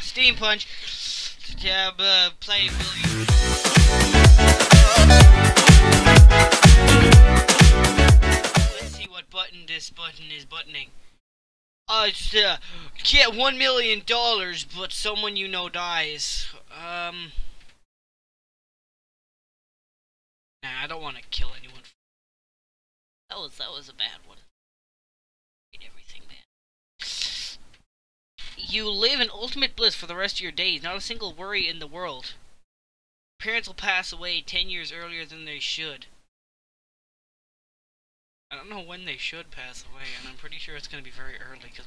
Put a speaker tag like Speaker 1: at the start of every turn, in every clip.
Speaker 1: Steam Punch. Yeah, uh, play. Let's see what button this button is buttoning. Uh, it's, uh, get one million dollars, but someone you know dies. Um. Nah, I don't want to kill anyone. That was that was a bad one. You live in ultimate bliss for the rest of your days. Not a single worry in the world. Parents will pass away ten years earlier than they should. I don't know when they should pass away, and I'm pretty sure it's going to be very early because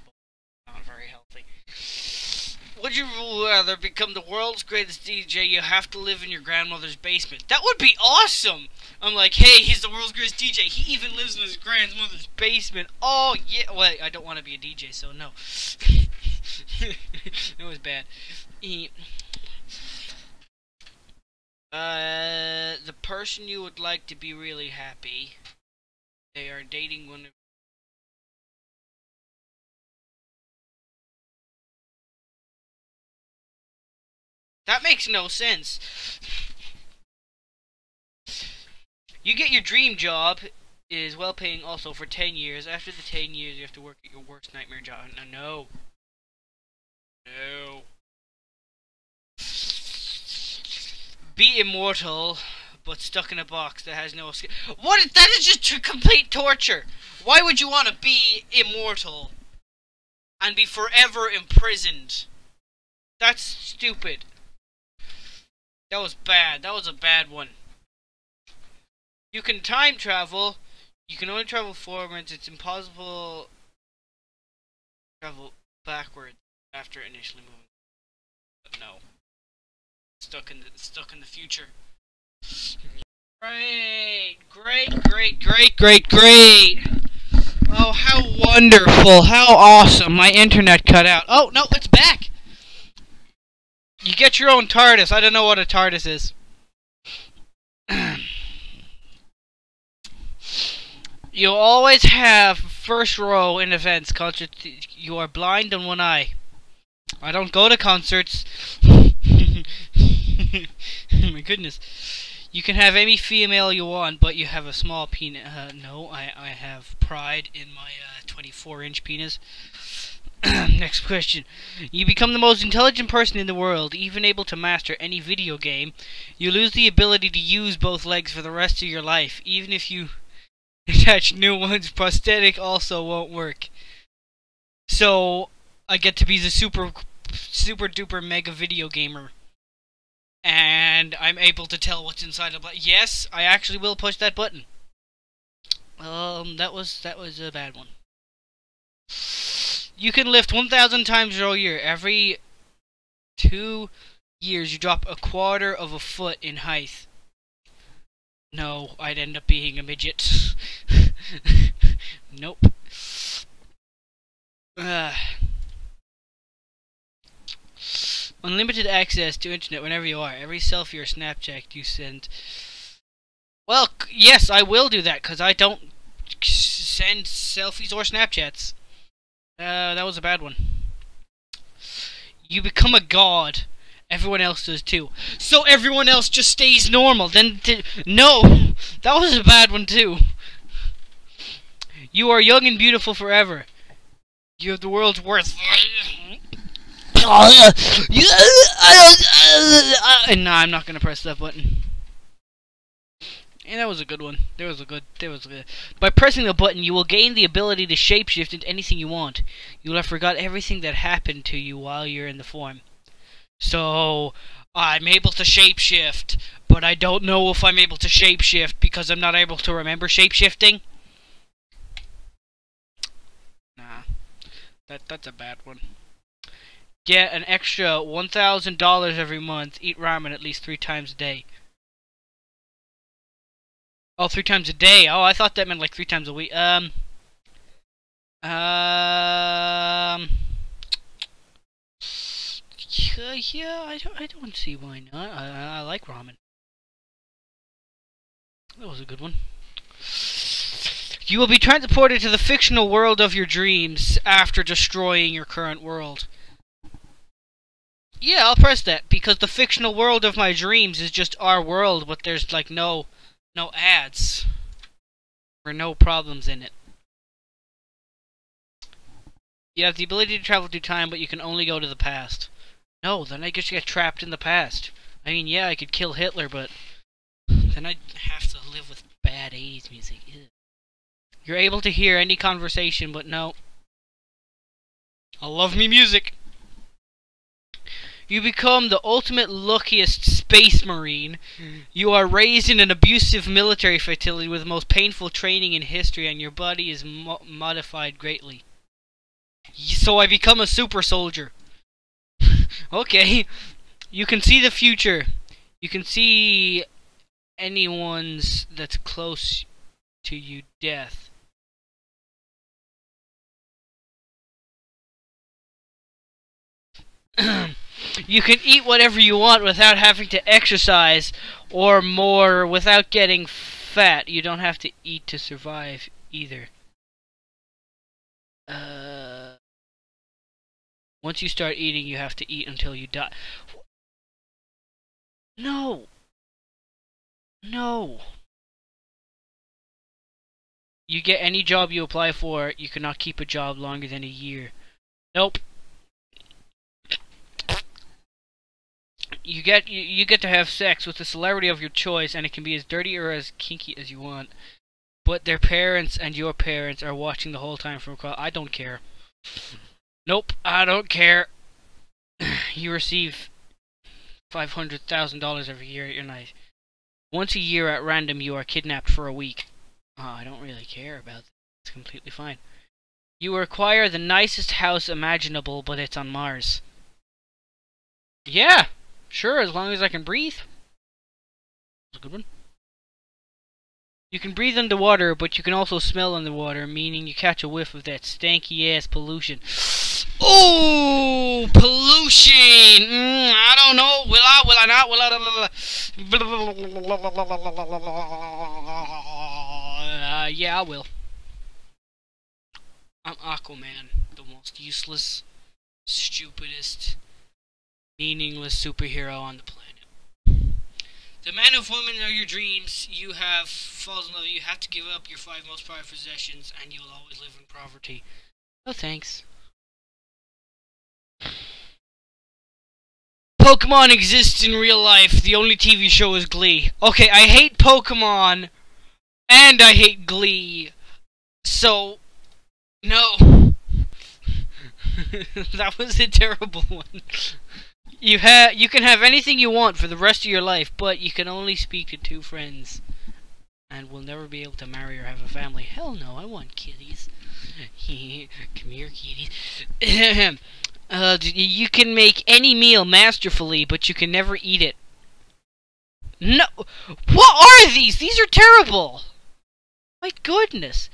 Speaker 1: not very healthy. Would you rather become the world's greatest DJ? You have to live in your grandmother's basement. That would be awesome. I'm like, hey, he's the world's greatest DJ. He even lives in his grandmother's basement. Oh yeah. Wait, I don't want to be a DJ, so no. it was bad. Uh, the person you would like to be really happy. They are dating one of That makes no sense. You get your dream job is well paying also for 10 years. After the 10 years, you have to work at your worst nightmare job. No, no. No. Be immortal, but stuck in a box that has no escape. What? Is, that is just complete torture. Why would you want to be immortal and be forever imprisoned? That's stupid. That was bad. That was a bad one. You can time travel. You can only travel forwards. It's impossible to travel backwards after initially moving. But no. Stuck in the stuck in the future. Great, great, great, great, great, great. Oh, how wonderful. How awesome. My internet cut out. Oh, no, it's back. You get your own TARDIS. I don't know what a TARDIS is. you always have first row in events. Concert. You are blind on one eye. I don't go to concerts. My goodness. You can have any female you want, but you have a small penis. Uh, no, I, I have pride in my 24-inch uh, penis. Next question. You become the most intelligent person in the world, even able to master any video game. You lose the ability to use both legs for the rest of your life. Even if you attach new ones, prosthetic also won't work. So, I get to be the super, super duper mega video gamer. And I'm able to tell what's inside button. Yes, I actually will push that button. Um, that was, that was a bad one. You can lift 1,000 times all year. Every two years, you drop a quarter of a foot in height. No, I'd end up being a midget. nope. Uh. Unlimited access to internet whenever you are. Every selfie or Snapchat you send. Well, yes, I will do that because I don't send selfies or Snapchats. Uh, that was a bad one. You become a god. Everyone else does too. So everyone else just stays normal. Then, no, that was a bad one too. You are young and beautiful forever. You have the world's worst. and no, I'm not gonna press that button. And that was a good one. There was a good. There was a good. By pressing the button, you will gain the ability to shapeshift into anything you want. You will have forgot everything that happened to you while you're in the form. So I'm able to shapeshift, but I don't know if I'm able to shapeshift because I'm not able to remember shapeshifting. Nah, that that's a bad one. Get an extra one thousand dollars every month. Eat ramen at least three times a day. Oh, three times a day. Oh, I thought that meant like three times a week. Um. Um. Yeah, yeah I don't. I don't see why not. I, I like ramen. That was a good one. You will be transported to the fictional world of your dreams after destroying your current world. Yeah, I'll press that because the fictional world of my dreams is just our world, but there's like no no ads or no problems in it. You have the ability to travel through time, but you can only go to the past. No, then I you get trapped in the past. I mean, yeah, I could kill Hitler, but then I'd have to live with bad 80s music. Ew. You're able to hear any conversation, but no. I love me music. You become the ultimate luckiest space marine. You are raised in an abusive military facility with the most painful training in history, and your body is mo modified greatly. So I become a super soldier. okay. You can see the future. You can see anyone's that's close to you death. you can eat whatever you want without having to exercise or more without getting fat. You don't have to eat to survive either. Uh, once you start eating, you have to eat until you die. No. No. You get any job you apply for, you cannot keep a job longer than a year. Nope. You get you, you get to have sex with a celebrity of your choice and it can be as dirty or as kinky as you want. But their parents and your parents are watching the whole time from across. I don't care. Nope, I don't care. you receive five hundred thousand dollars every year at your night. Once a year at random, you are kidnapped for a week. Oh, I don't really care about that. It's completely fine. You acquire the nicest house imaginable, but it's on Mars. Yeah, sure, as long as I can breathe. That's a good one. You can breathe underwater, but you can also smell underwater, meaning you catch a whiff of that stanky ass pollution. Oh, pollution! Mm, I don't know. Will I? Will I not? Will I? Uh, yeah, I will. I'm Aquaman, the most useless, stupidest, meaningless superhero on the planet. The man of woman are your dreams. You have falls in love. You have to give up your five most prized possessions, and you will always live in poverty. Oh, thanks. Pokemon exists in real life. The only TV show is Glee. Okay, I hate Pokemon, and I hate Glee. So, no. that was a terrible one. You have you can have anything you want for the rest of your life, but you can only speak to two friends, and will never be able to marry or have a family. Hell no, I want kitties. Come here, kitties. uh, you can make any meal masterfully, but you can never eat it. No, what are these? These are terrible. My goodness.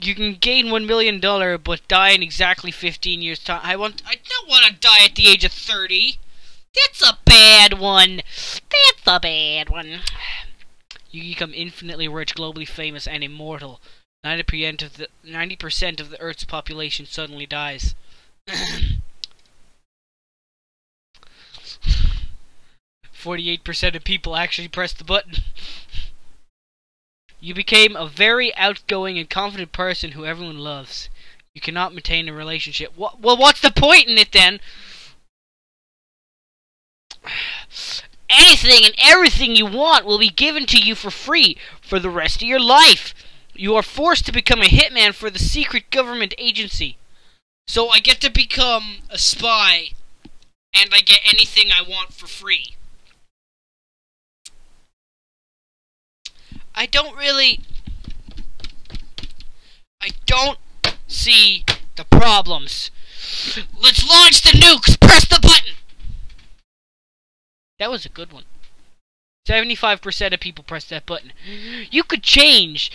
Speaker 1: You can gain one million dollar, but die in exactly fifteen years' time. I want. I don't want to die at the age of thirty. That's a bad one. That's a bad one. You become infinitely rich, globally famous, and immortal. Ninety percent of the ninety percent of the Earth's population suddenly dies. Forty-eight percent of people actually press the button. You became a very outgoing and confident person who everyone loves. You cannot maintain a relationship. Well, what's the point in it then? Anything and everything you want will be given to you for free for the rest of your life. You are forced to become a hitman for the secret government agency. So I get to become a spy, and I get anything I want for free. I don't really... I don't see the problems. Let's launch the nukes! Press the button! That was a good one. 75% of people press that button. You could change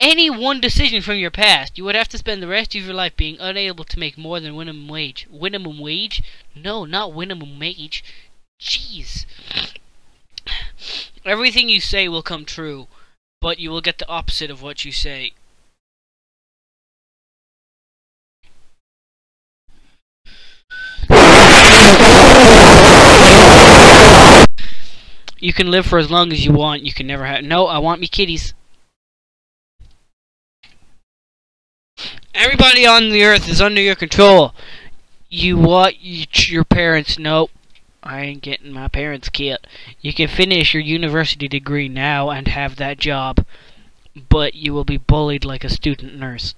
Speaker 1: any one decision from your past. You would have to spend the rest of your life being unable to make more than minimum wage. Minimum wage? No, not minimum wage. Jeez. Everything you say will come true, but you will get the opposite of what you say. You can live for as long as you want. You can never have. No, I want me kitties. Everybody on the earth is under your control. You want your parents? Nope. I ain't getting my parents' kit. You can finish your university degree now and have that job, but you will be bullied like a student nurse.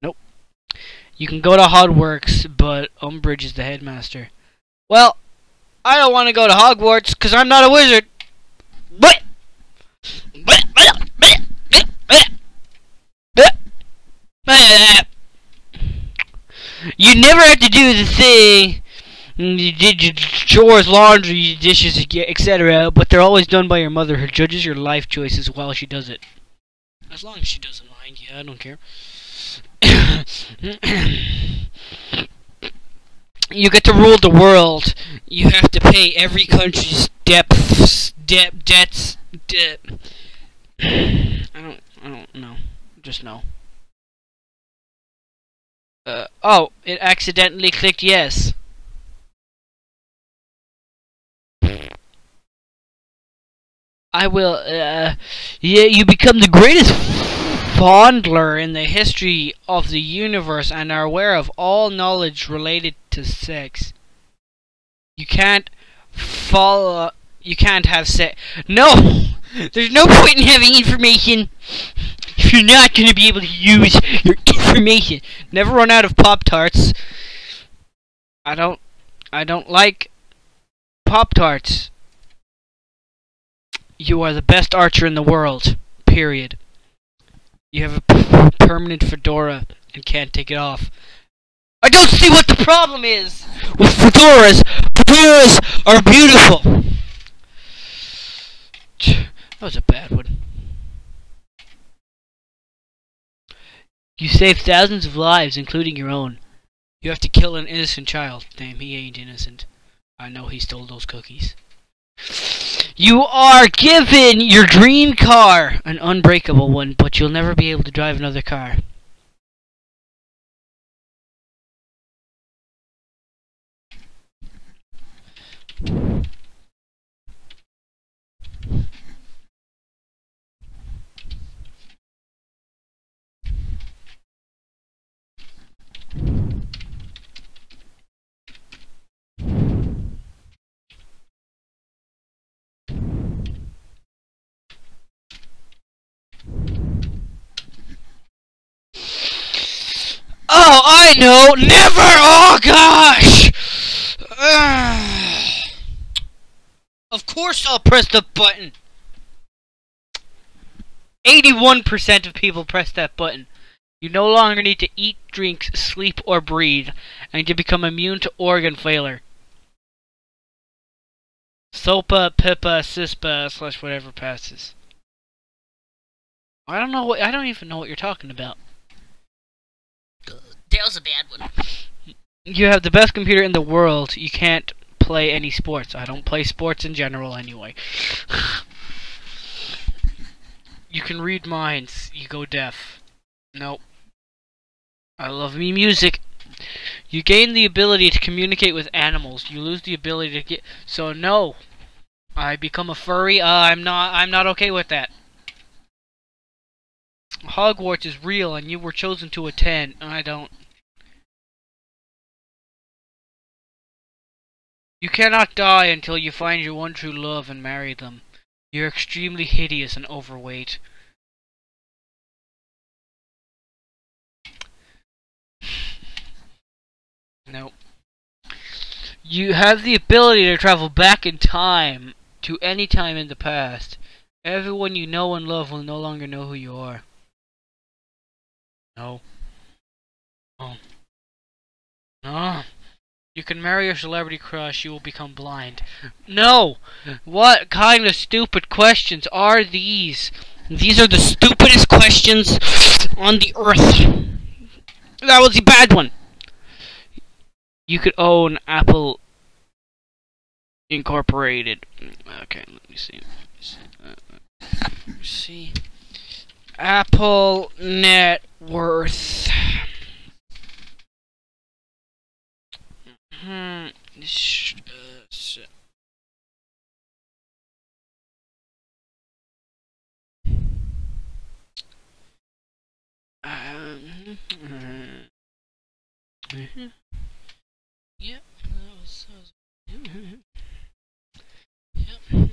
Speaker 1: Nope. You can go to Hogwarts, but Umbridge is the headmaster. Well, I don't want to go to Hogwarts because I'm not a wizard. But. You never have to do the thing. You did your chores, laundry, dishes, etc. But they're always done by your mother, who judges your life choices while she does it. As long as she doesn't mind, yeah, I don't care. you get to rule the world. You have to pay every country's debts, debt, debts, debt. I don't, I don't know. Just know. Uh, oh, it accidentally clicked yes. I will, uh, yeah, you become the greatest fondler in the history of the universe and are aware of all knowledge related to sex. You can't follow, you can't have sex. No! There's no point in having information if you're not going to be able to use your information. Never run out of Pop Tarts. I don't. I don't like Pop Tarts. You are the best archer in the world. Period. You have a permanent fedora and can't take it off. I don't see what the problem is with fedoras. Fedoras are beautiful. That was a bad one. You saved thousands of lives, including your own. You have to kill an innocent child. Damn, he ain't innocent. I know he stole those cookies. You are given your dream car, an unbreakable one, but you'll never be able to drive another car. Oh, I know! Never! Oh, gosh! of course I'll press the button! 81% of people press that button. You no longer need to eat, drink, sleep, or breathe, and you become immune to organ failure. SOPA, PIPA, CISPA, slash whatever passes. I don't know what, I don't even know what you're talking about.
Speaker 2: A bad one.
Speaker 1: You have the best computer in the world. You can't play any sports. I don't play sports in general anyway. you can read minds. You go deaf. Nope. I love me music. You gain the ability to communicate with animals. You lose the ability to get. So no, I become a furry. Uh, I'm not. I'm not okay with that. Hogwarts is real, and you were chosen to attend. I don't. You cannot die until you find your one true love and marry them. You're extremely hideous and overweight. Nope. You have the ability to travel back in time to any time in the past. Everyone you know and love will no longer know who you are. No. You can marry your celebrity crush, you will become blind. No! What kind of stupid questions are these? These are the stupidest questions on the earth. That was the bad one. You could own Apple Incorporated. Okay, let me see. Let me see. Apple net worth. Hmm. Um. yep. That was. That was yep.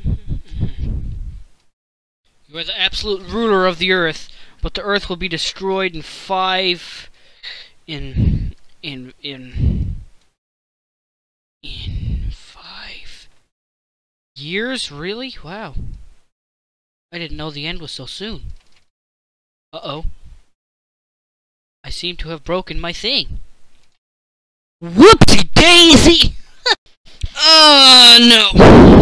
Speaker 1: You are the absolute ruler of the earth, but the earth will be destroyed in five. In. In. In in five years, really? Wow. I didn't know the end was so soon. Uh-oh. I seem to have broken my thing. Whoopsie daisy! Uh, no.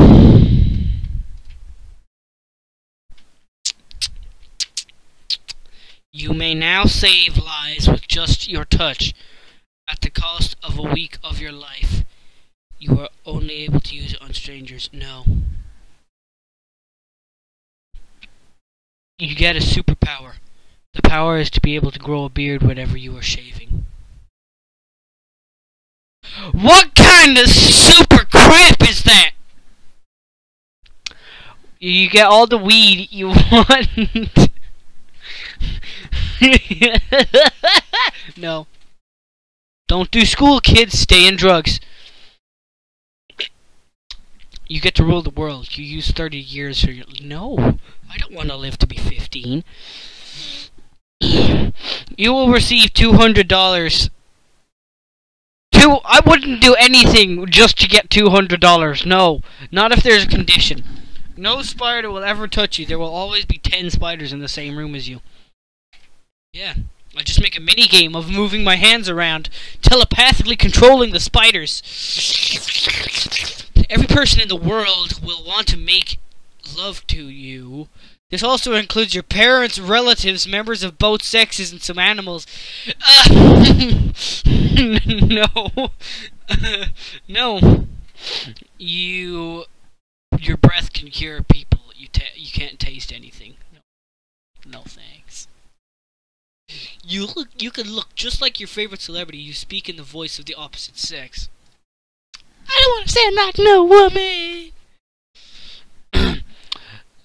Speaker 1: You may now save lives with just your touch at the cost of a week of your life. You are only able to use it on strangers. No. You get a superpower. The power is to be able to grow a beard whenever you are shaving. What kind of super crap is that? You get all the weed you want. no. Don't do school, kids. Stay in drugs. You get to rule the world. You use 30 years for your... No. I don't want to live to be 15. You will receive $200. Two... I wouldn't do anything just to get $200. No. Not if there's a condition. No spider will ever touch you. There will always be 10 spiders in the same room as you. Yeah. I just make a mini game of moving my hands around, telepathically controlling the spiders. Every person in the world will want to make love to you. This also includes your parents, relatives, members of both sexes, and some animals. Uh, no. no. You. Your breath can cure people. You, you can't taste anything. No, no thanks. You look. You can look just like your favorite celebrity. You speak in the voice of the opposite sex. I don't want to sound like no woman.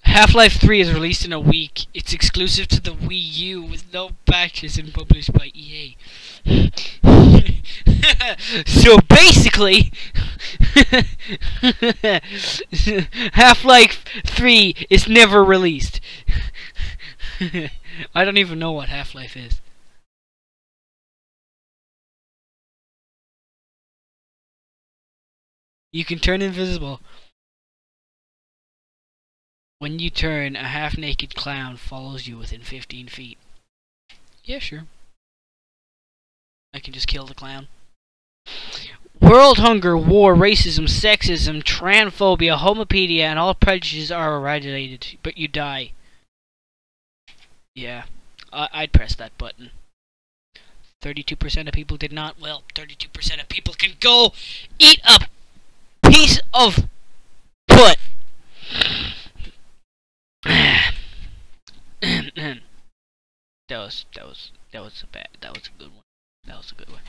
Speaker 1: Half-Life 3 is released in a week. It's exclusive to the Wii U with no patches and published by EA. so basically, Half-Life 3 is never released. I don't even know what Half-Life is. You can turn invisible. When you turn, a half-naked clown follows you within 15 feet. Yeah, sure. I can just kill the clown. World hunger, war, racism, sexism, transphobia, homopedia, and all prejudices are eradicated, but you die. Yeah, I would press that button. 32% of people did not. Well, 32% of people can go eat a piece of put. that was that was that was a bad that was a good one. That was a good one.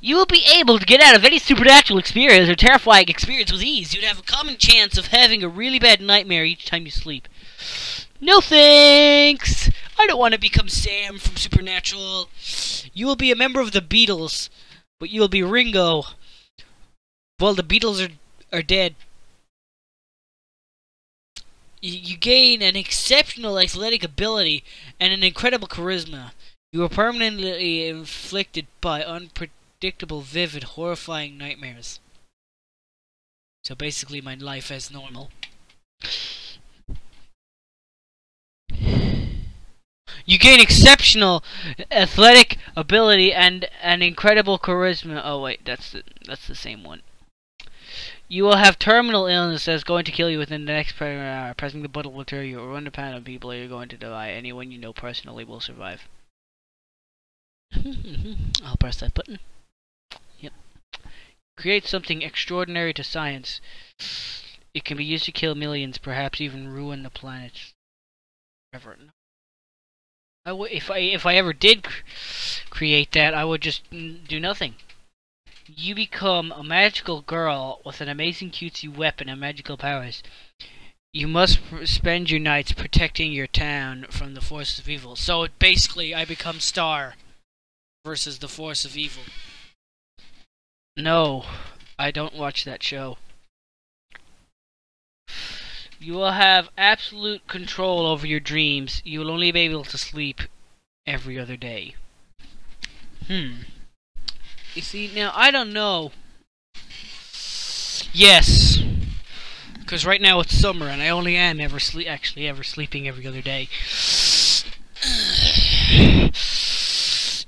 Speaker 1: You will be able to get out of any supernatural experience or terrifying experience with ease. You'd have a common chance of having a really bad nightmare each time you sleep. No thanks! I don't want to become Sam from Supernatural. You will be a member of the Beatles, but you will be Ringo. Well, the Beatles are are dead. You, gain an exceptional athletic ability and an incredible charisma. You are permanently inflicted by unpredictable, vivid, horrifying nightmares. So basically, my life as normal. You gain exceptional athletic ability and an incredible charisma. Oh wait, that's the that's the same one. You will have terminal illness that's going to kill you within the next hour. Pressing the button will tear you or depend on people you're going to die. Anyone you know personally will survive. I'll press that button. Yep. Create something extraordinary to science. It can be used to kill millions, perhaps even ruin the planet. Ever. I w if I if I ever did cr create that, I would just do nothing. You become a magical girl with an amazing cutesy weapon and magical powers. You must spend your nights protecting your town from the forces of evil. So basically, I become Star. versus the force of evil. No, I don't watch that show. You will have absolute control over your dreams. You will only be able to sleep every other day. Hmm. You see, now I don't know. Yes. Because right now it's summer and I only am ever sleep actually ever sleeping every other day.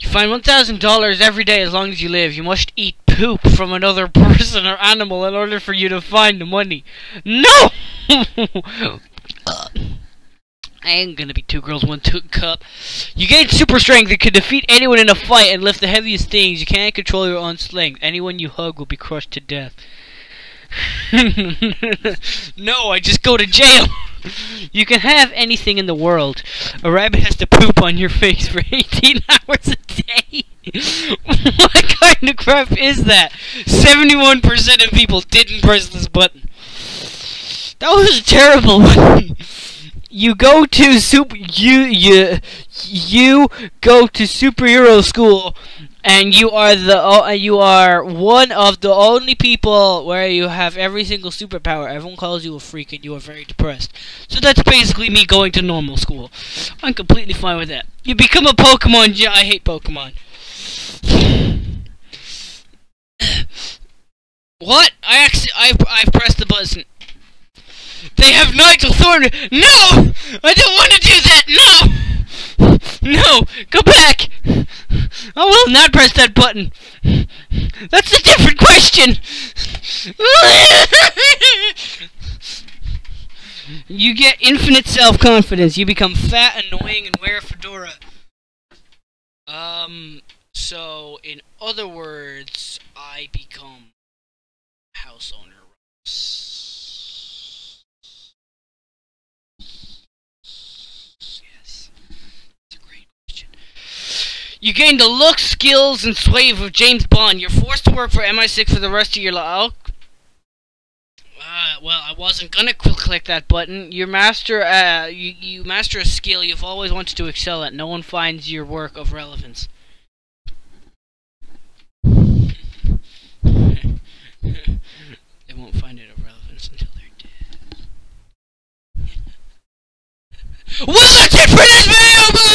Speaker 1: You find one thousand dollars every day as long as you live. You must eat poop from another person or animal in order for you to find the money. No! I ain't gonna be two girls, one cup. You gain super strength that can defeat anyone in a fight and lift the heaviest things. You can't control your own strength. Anyone you hug will be crushed to death. no, I just go to jail. you can have anything in the world. A rabbit has to poop on your face for 18 hours a day. what kind of crap is that? 71% of people didn't press this button. That was a terrible one. You go to super you you you go to superhero school and you are the uh, you are one of the only people where you have every single superpower. Everyone calls you a freak, and you are very depressed. So that's basically me going to normal school. I'm completely fine with that. You become a Pokemon. Yeah, I hate Pokemon. what? I actually I I pressed the button. They have Nigel Thorne. No, I don't want to do that. No. No! Go back! I will not press that button! That's a different question! you get infinite self-confidence. You become fat, annoying, and wear a fedora. Um, so, in other words, I become house owner. You gain the look, skills, and swave of James Bond. You're forced to work for MI6 for the rest of your life. Oh. Uh, well, I wasn't gonna click that button. You master, uh, you, you master a skill you've always wanted to excel at. No one finds your work of relevance. they won't find it of relevance until they're dead. well, that's it for this video,